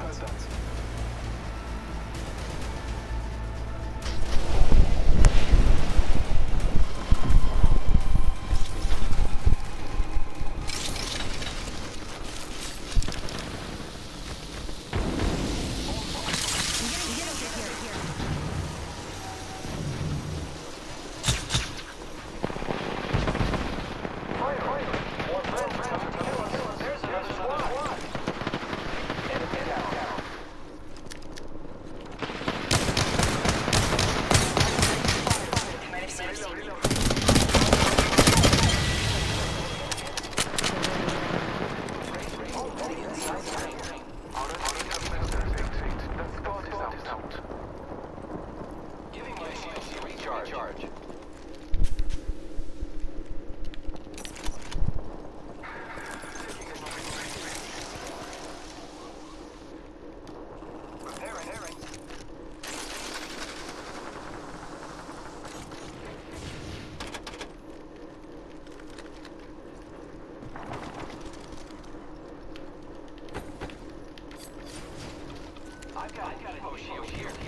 dot, dot. charge. I've got, I've got a potion here.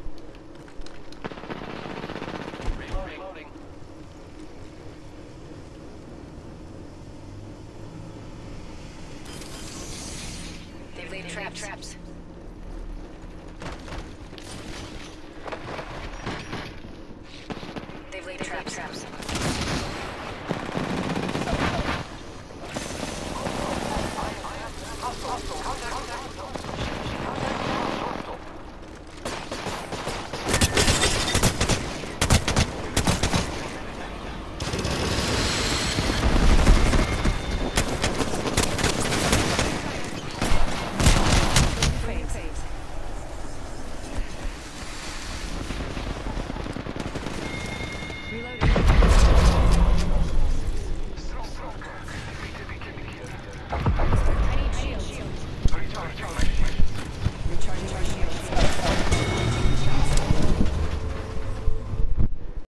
traps. traps. They've laid traps. traps.